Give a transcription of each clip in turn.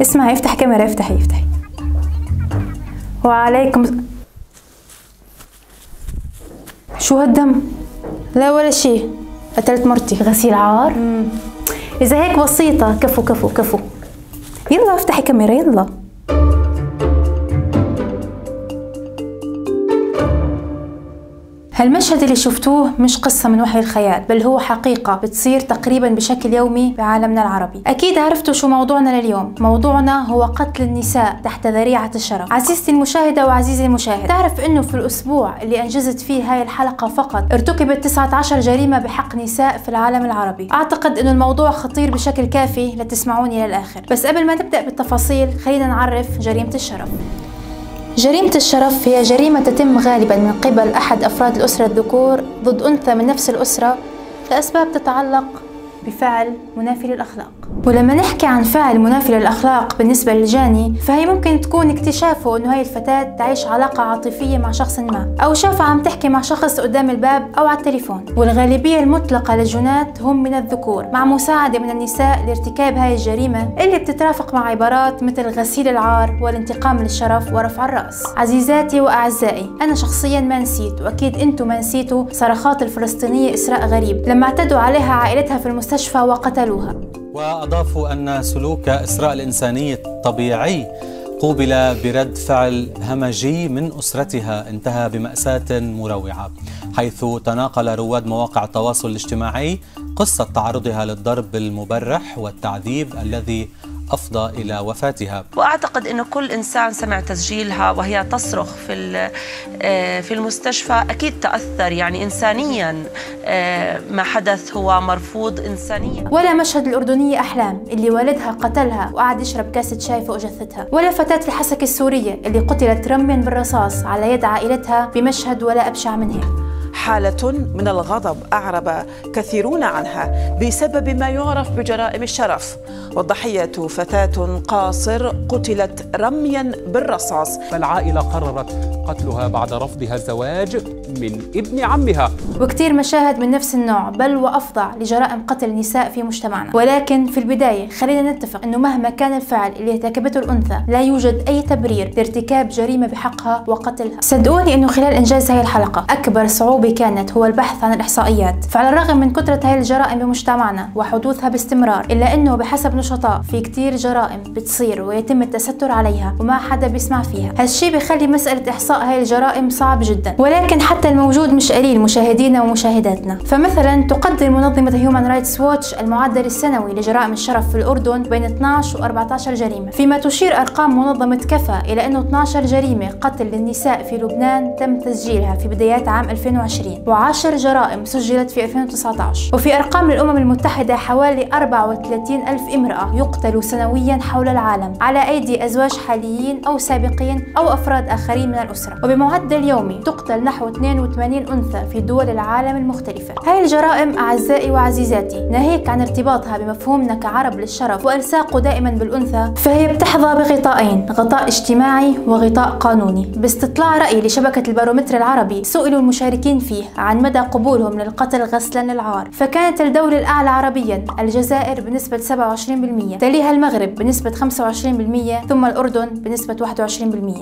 اسمعي افتحي كاميرا افتحي افتحي. وعليكم شو هالدم؟ لا ولا شيء قتلت مرتي. غسيل عار؟ إذا هيك بسيطة. كفو كفو كفو. يلا افتحي كاميرا يلا. هالمشهد اللي شفتوه مش قصة من وحي الخيال بل هو حقيقة بتصير تقريبا بشكل يومي بعالمنا العربي. أكيد عرفتوا شو موضوعنا لليوم. موضوعنا هو قتل النساء تحت ذريعة الشرف. عزيزتي المشاهدة وعزيزي المشاهد تعرف أنه في الأسبوع اللي أنجزت فيه هاي الحلقة فقط ارتكبت 19 جريمة بحق نساء في العالم العربي. أعتقد أنه الموضوع خطير بشكل كافي لتسمعوني للآخر. بس قبل ما نبدأ بالتفاصيل خلينا نعرف جريمة الشرف. جريمة الشرف هي جريمة تتم غالبا من قبل أحد أفراد الأسرة الذكور ضد أنثى من نفس الأسرة لأسباب تتعلق بفعل منافي للأخلاق. ولما نحكي عن فعل منافي للأخلاق بالنسبة للجاني فهي ممكن تكون اكتشافه أنه هاي الفتاة تعيش علاقة عاطفية مع شخص ما أو شافها عم تحكي مع شخص قدام الباب أو على التليفون. والغالبية المطلقة للجنات هم من الذكور مع مساعدة من النساء لارتكاب هاي الجريمة اللي بتترافق مع عبارات مثل غسيل العار والانتقام للشرف ورفع الرأس. عزيزاتي وأعزائي أنا شخصيا ما نسيت وأكيد أنتم ما نسيتوا صرخات الفلسطينية إسراء غريب. لما اعتدوا عليها عائلتها في المستشفى وقتلوها. وأضافوا أن سلوك إسراء الإنساني الطبيعي قوبل برد فعل همجي من أسرتها انتهى بمأساة مروعة حيث تناقل رواد مواقع التواصل الاجتماعي قصة تعرضها للضرب المبرح والتعذيب الذي أفضى إلى وفاتها. وأعتقد إنه كل إنسان سمع تسجيلها وهي تصرخ في في المستشفى أكيد تأثر. يعني انسانيا ما حدث هو مرفوض انسانيا. ولا مشهد الأردنية أحلام اللي والدها قتلها وقعد يشرب كاسة شاي فوق جثتها ولا فتاة الحسك السورية اللي قتلت رميا بالرصاص على يد عائلتها بمشهد ولا أبشع من هيك حالة من الغضب أعرب كثيرون عنها بسبب ما يعرف بجرائم الشرف. والضحية فتاة قاصر قتلت رميا بالرصاص. فالعائلة قررت قتلها بعد رفضها الزواج من ابن عمها. وكثير مشاهد من نفس النوع بل وأفظع لجرائم قتل النساء في مجتمعنا. ولكن في البداية خلينا نتفق أنه مهما كان الفعل اللي ارتكبته الأنثى لا يوجد أي تبرير لارتكاب جريمة بحقها وقتلها. صدقوني أنه خلال إنجاز هذه الحلقة أكبر صعوبة كانت هو البحث عن الإحصائيات. فعلى الرغم من كثرة هاي الجرائم بمجتمعنا وحدوثها باستمرار إلا أنه بحسب نشطاء في كتير جرائم بتصير ويتم التستر عليها وما حدا بيسمع فيها. هالشي بيخلي مسألة إحصاء هاي الجرائم صعب جدا. ولكن حتى الموجود مش قليل مشاهدينا ومشاهداتنا. فمثلا تقدر منظمة هيومن رايتس ووتش المعدل السنوي لجرائم الشرف في الأردن بين 12 و 14 جريمة فيما تشير أرقام منظمة كفا إلى أنه 12 جريمة قتل للنساء في لبنان تم تسجيلها في بدايات عام 2020 و10 جرائم سجلت في 2019 وفي أرقام الأمم المتحدة حوالي 34 ألف امرأة يقتلوا سنويا حول العالم على أيدي أزواج حاليين أو سابقين أو أفراد آخرين من الأسرة. وبمعدل يومي تقتل نحو 82 أنثى في دول العالم المختلفة. هاي الجرائم أعزائي وعزيزاتي ناهيك عن ارتباطها بمفهومنا كعرب للشرف وإلصاقه دائما بالأنثى فهي بتحظى بغطائين غطاء اجتماعي وغطاء قانوني. باستطلاع رأي لشبكة البارومتر العربي سئلوا المشاركين فيه عن مدى قبولهم للقتل غسلا للعار فكانت الدولة الأعلى عربيا الجزائر بنسبة 27% تليها المغرب بنسبة 25% ثم الأردن بنسبة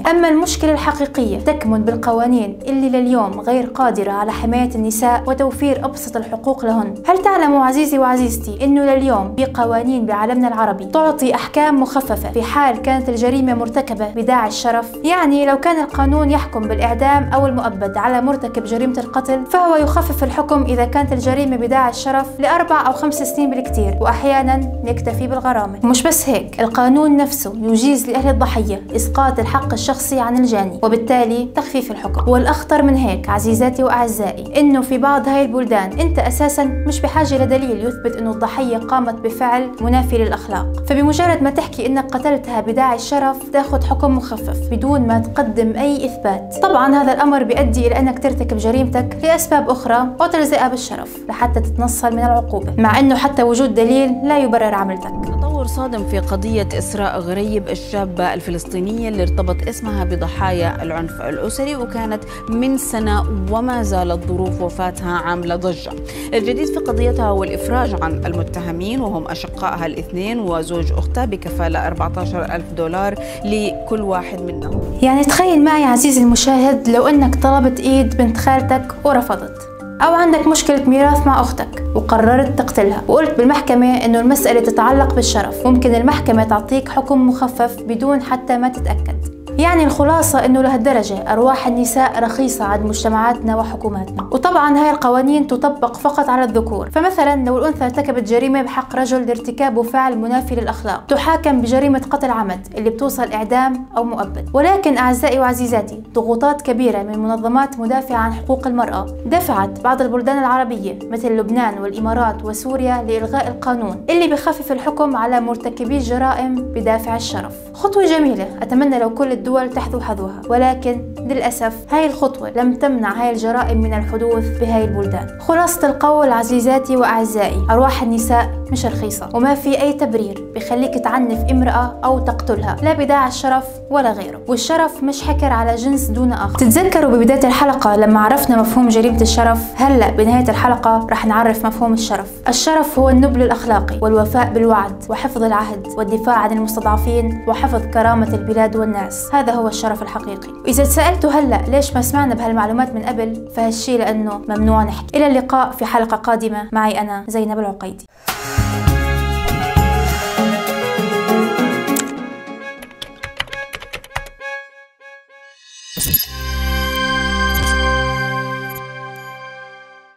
21% أما المشكلة الحقيقية تكمن بالقوانين اللي لليوم غير قادرة على حماية النساء وتوفير أبسط الحقوق لهن. هل تعلموا عزيزي وعزيزتي أنه لليوم في قوانين بعالمنا العربي تعطي أحكام مخففة في حال كانت الجريمة مرتكبة بداعي الشرف؟ يعني لو كان القانون يحكم بالإعدام أو المؤبد على مرتكب جريمة القتل فهو يخفف الحكم إذا كانت الجريمة بداعي الشرف لأربع أو خمس سنين بالكثير وأحيانا يكتفي بالغرامة. ومش بس هيك القانون نفسه يجيز لأهل الضحية إسقاط الحق الشخصي عن الجاني وبالتالي تخفيف الحكم. والأخطر من هيك عزيزاتي وأعزائي إنه في بعض هاي البلدان أنت أساسا مش بحاجة لدليل يثبت إنه الضحية قامت بفعل منافي للأخلاق. فبمجرد ما تحكي إنك قتلتها بداعي الشرف تاخذ حكم مخفف بدون ما تقدم أي إثبات. طبعا هذا الأمر بيؤدي إلى أنك ترتكب جريمتك لأسباب أخرى وتلزقها بالشرف لحتى تتنصل من العقوبة مع أنه حتى وجود دليل لا يبرر عملتك. تطور صادم في قضية إسراء غريب الشابة الفلسطينية اللي ارتبط اسمها بضحايا العنف الأسري وكانت من سنة وما زالت ظروف وفاتها عاملة ضجة. الجديد في قضيتها هو الإفراج عن المتهمين وهم أشقائها الاثنين وزوج أختها بكفالة 14 ألف دولار لكل واحد منهم. يعني تخيل معي عزيزي المشاهد لو أنك طلبت إيد بنت خالتك ورفضت. أو عندك مشكلة ميراث مع أختك وقررت تقتلها وقلت بالمحكمة إنه المسألة تتعلق بالشرف. ممكن المحكمة تعطيك حكم مخفف بدون حتى ما تتأكد. يعني الخلاصة إنه لهالدرجة أرواح النساء رخيصة عند مجتمعاتنا وحكوماتنا. وطبعا هاي القوانين تطبق فقط على الذكور. فمثلا لو الأنثى ارتكبت جريمة بحق رجل لارتكاب فعل منافي للأخلاق تحاكم بجريمة قتل عمد اللي بتوصل إعدام أو مؤبد. ولكن أعزائي وعزيزاتي ضغوطات كبيرة من منظمات مدافعة عن حقوق المرأة دفعت بعض البلدان العربية مثل لبنان والإمارات وسوريا لإلغاء القانون اللي بخفف الحكم على مرتكبي الجرائم بدافع الشرف. خطوة جميلة أتمنى لو كل الدول تحذو حذوها ولكن للأسف هاي الخطوة لم تمنع هاي الجرائم من الحدوث بهاي البلدان. خلاصة القول عزيزاتي وأعزائي أرواح النساء مش رخيصة وما في أي تبرير. بخليك تعنف امرأة أو تقتلها. لا بداعي الشرف ولا غيره. والشرف مش حكر على جنس دون آخر. تتذكروا ببداية الحلقة لما عرفنا مفهوم جريمة الشرف؟ هلأ بنهاية الحلقة رح نعرف مفهوم الشرف. الشرف هو النبل الأخلاقي والوفاء بالوعد وحفظ العهد والدفاع عن المستضعفين وحفظ كرامة البلاد والناس. هذا هو الشرف الحقيقي. وإذا تسألتوا هلأ ليش ما سمعنا بهالمعلومات من قبل؟ فهالشي لأنه ممنوع نحكي. إلى اللقاء في حلقة قادمة. معي أنا زينب العقيدي.